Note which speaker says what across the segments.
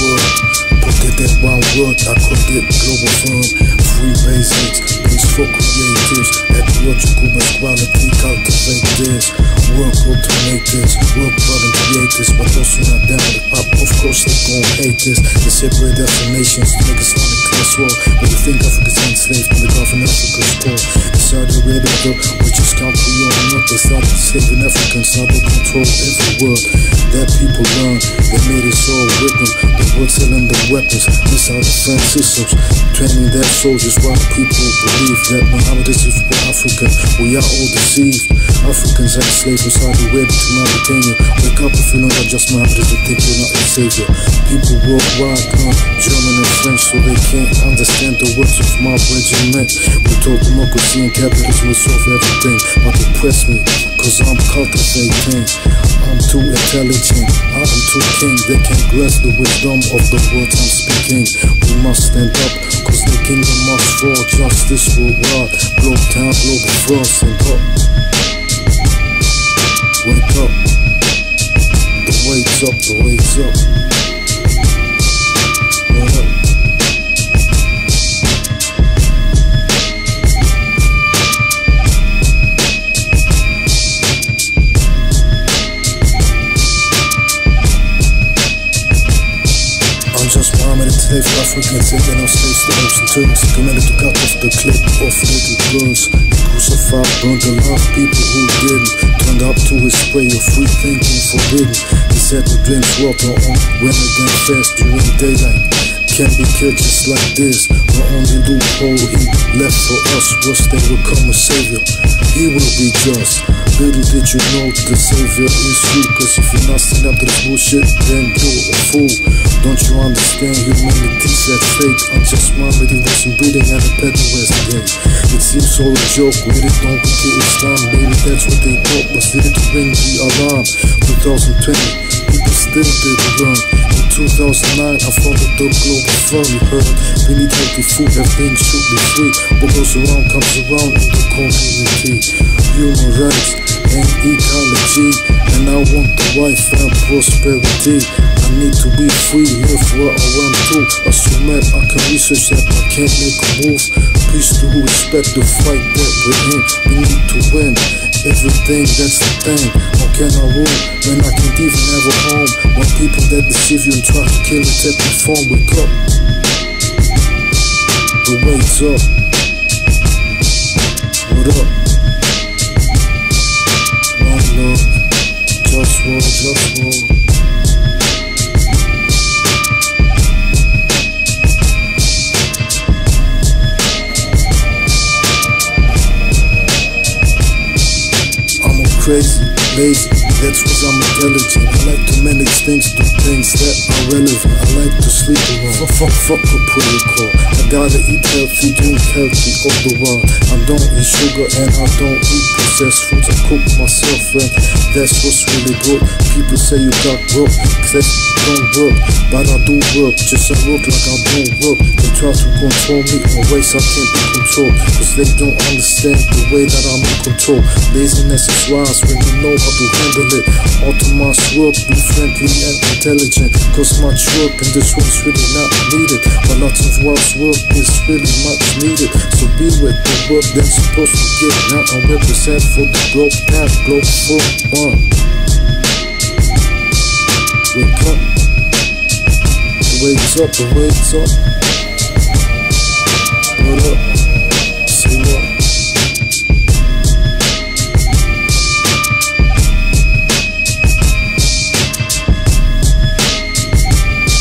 Speaker 1: world. Put it in one word, I call it global firm. Free basics, peaceful creatives, ecological equality, cultivate this. Work automators, work problem creators, but also not down with pop. Of course they gon' hate this. They separate their nations, niggas on the class war. But you think Africa's enslaved in the and Africa's poor. In Saudi Arabia, though, which is country on not they started enslaving Africans, now they control every world. That people learn, they made it so with them. The world selling the weapons, missile defense systems, training their soldiers while people believe that Muhammad is for Africa. We are all deceived. Africans are slaves from Saudi Arabia to Mauritania. Wake up if you know that just Muhammad is the think you're not a savior. People worldwide learn German and French so they can't understand the words of my regiment. We told democracy and capitalism will solve everything. But depress me, cause I'm cultivating. I'm too intelligent, I am too king. They can't grasp the wisdom of the words I'm speaking. We must stand up, cause the kingdom must fall. Justice will rise, globe town, global frost, and up. Wake up, the wait's up, the wait's up. Muhammad and today for Africans taking our slaves to Arabs and Turks Committed to cut off the little girls Crucified, burned a lot of people who didn't. Turned up to his spray of free thinking forbidden. He said to drink water on when women then fast during the daylight Can't be killed just like this. The only loophole he left for us was they will come a savior? He will be just. Little did you know the savior is you Cause if you're not standing up to this bullshit then you're a fool Don't you understand? Humanity's at stake. Unjust Muhammad he wasn't breathing and pedal was gay It seems all a joke with it don't get Islam Maybe that's what they thought was it to ring the alarm. 2020 people still didn't In 2009 I founded the global fund You heard we need healthy food things should be free. What goes around comes around in the community. Human rights and ecology And I want the wife and prosperity. I need to be free, live where I want to Assume that I can research that I can't make a move. Peace to who respect the fight that we're in We need to win Everything, that's the thing. How can I rule when I can't even have a home? When people that deceive you and try to kill and take your phone Wake up. The wait's up. What up? One love Just roll, just roll that's what I'm intelligent. I like to manage things, do things that are relevant. I like to sleep alone. Fuck, fuck, fuck a protocol. I gotta eat healthy, drink healthy all the while. I don't eat sugar and I don't eat processed foods. I cook myself and that's what's really good. People say you got broke, cause don't work. But I do work, just I work like I don't work. They try to control me in ways I can't be controlled. Cause they don't understand the way that I'm in control. Laziness is wise when you know how to handle it. Automa's work, be friendly and intelligent. Cause much work in this one's really not needed. But lots of work's work is really much needed. So be with the work that's supposed to get. Now I represent the up. The up, the up. What up? What?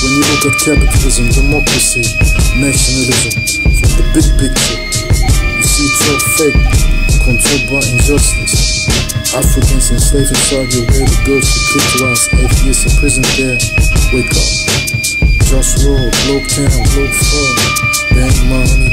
Speaker 1: When you look at capitalism, democracy, nationalism, from the big picture, you see it's all fake, controlled by injustice. Africans enslaved in Saudi Arabia, girls were clitoris, atheists in prison there. Wake up. Just roll, globe town, globe fall. Bank money,